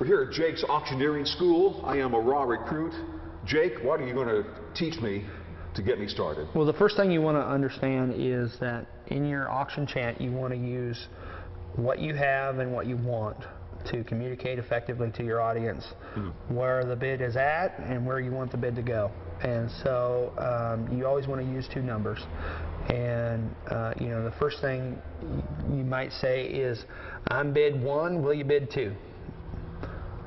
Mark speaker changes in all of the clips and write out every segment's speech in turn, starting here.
Speaker 1: We're here at Jake's Auctioneering School. I am a raw recruit. Jake, what are you going to teach me to get me started?
Speaker 2: Well, the first thing you want to understand is that in your auction chant, you want to use what you have and what you want to communicate effectively to your audience where the bid is at and where you want the bid to go. And so um, you always want to use two numbers. And uh, you know the first thing you might say is, "I'm bid one. Will you bid two?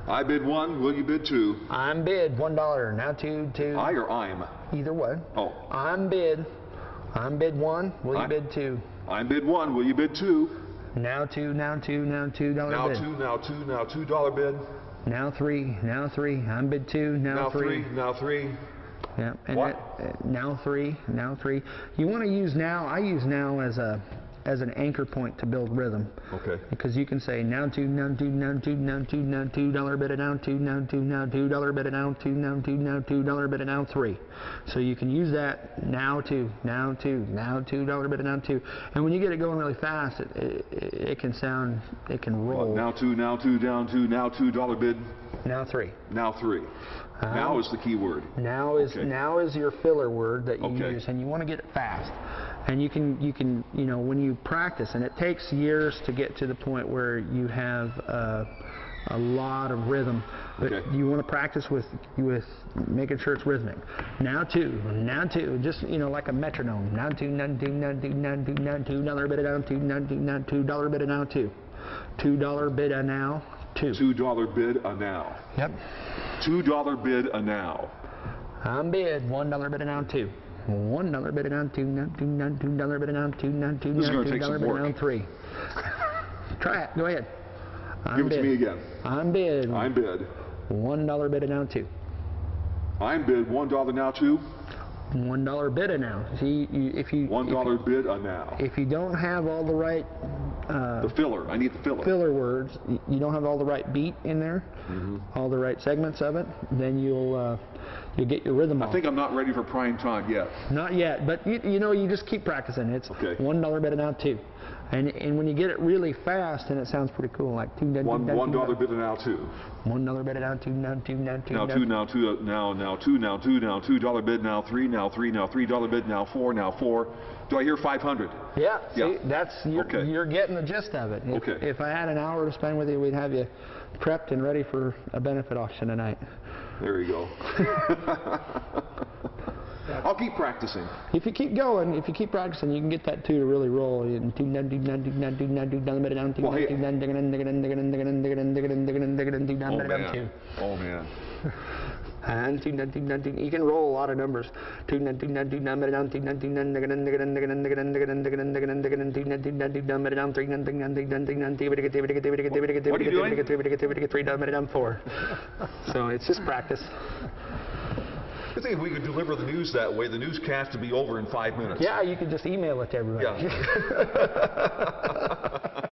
Speaker 1: I bid one, will you bid two?
Speaker 2: I'm bid one dollar. Now two, two.
Speaker 1: I or I'm?
Speaker 2: Either way.
Speaker 1: Oh,
Speaker 2: I'm bid. I'm bid one. Will you
Speaker 1: I-
Speaker 2: bid two?
Speaker 1: I'm bid one, will you bid two?
Speaker 2: Now two, now two, now two dollar bid.
Speaker 1: Now two, now two, now two dollar bid.
Speaker 2: Now three, now three. I'm bid two, now,
Speaker 1: Now three, now three.
Speaker 2: Yeah, and
Speaker 1: What?
Speaker 2: that- uh, now three, now three. You want to use now. I use now as a as an anchor point to build rhythm.
Speaker 1: Okay.
Speaker 2: Because you can say now two, now two, now two, now two, now two dollar bid it now two, now two, now two dollar bid it now two, now two, now two dollar bid it now three. So you can use that now two, now two, now two dollar bid it now two. And when you get it going really fast, it, it, it can sound, it can roll.
Speaker 1: Now two, now two, down two, now two dollar bid,
Speaker 2: Now three.
Speaker 1: now three. Now is the key word.
Speaker 2: Now is
Speaker 1: Okay.
Speaker 2: now is your filler word that you
Speaker 1: Okay.
Speaker 2: use, and you want to get it fast. And you can you can you know when you practice, and it takes years to get to the point where you have uh, a lot of rhythm. But
Speaker 1: Okay.
Speaker 2: you want to practice with with making sure it's rhythmic. Now two, now two, just you know like a metronome. Now two, now two, now two, now two, now two dollar bid it down two, now two, now two dollar bid it now two, two dollar bid a now two.
Speaker 1: Two dollar bid a now.
Speaker 2: Yep.
Speaker 1: Two dollar bid a now.
Speaker 2: I'm bid one dollar bid it down two. One dollar bid down two, now two, now two dollar bid down two, now two,
Speaker 1: This is
Speaker 2: two
Speaker 1: take
Speaker 2: dollar bid down three. Try it. Go ahead. I'm
Speaker 1: Give it to me again.
Speaker 2: I'm bid.
Speaker 1: I'm bid.
Speaker 2: One dollar bid down two.
Speaker 1: I'm bid one dollar now two.
Speaker 2: One dollar bid it now. See, you, if you
Speaker 1: One
Speaker 2: you-
Speaker 1: dollar bid a now.
Speaker 2: if you don't have all the right uh,
Speaker 1: The filler. I need the filler.
Speaker 2: filler words, you don't have all the right beat in there,
Speaker 1: Mm-hmm.
Speaker 2: all the right segments of it, then you'll uh, you'll get your rhythm
Speaker 1: I
Speaker 2: off.
Speaker 1: think I'm not ready for prime time yet.
Speaker 2: Not yet, but you, you know, you just keep practicing. It's
Speaker 1: Okay.
Speaker 2: one dollar bid it out two, and and when you get it really fast, and it sounds pretty cool, like two
Speaker 1: One
Speaker 2: dun-
Speaker 1: one dollar bid a now two.
Speaker 2: one dollar bid it out two, now two, now two,
Speaker 1: Now
Speaker 2: now
Speaker 1: two, now two, now now two, now two, now two dollar bid, now three, now three, now three dollar bid, now four, now four. Do I hear 500?
Speaker 2: Yeah.
Speaker 1: yeah.
Speaker 2: See, that's you're,
Speaker 1: okay.
Speaker 2: you're getting the gist of it. If,
Speaker 1: okay.
Speaker 2: If I had an hour to spend with you, we'd have you prepped and ready for a benefit auction tonight.
Speaker 1: There you go. I'll keep practicing.
Speaker 2: If you keep going, if you keep practicing, you can get that two to really roll.
Speaker 1: Well, hey. Oh man. Oh man.
Speaker 2: And two, dun- two, dun- two. You can roll a lot of numbers. Two, two, two, down two, dun- two, down three, bid it- bid it- three, dun- bid it down four. So it's just practice.
Speaker 1: I think if we could deliver the news that way, the newscast would be over in five minutes.
Speaker 2: Yeah, you can just email it to everybody.
Speaker 1: Yeah.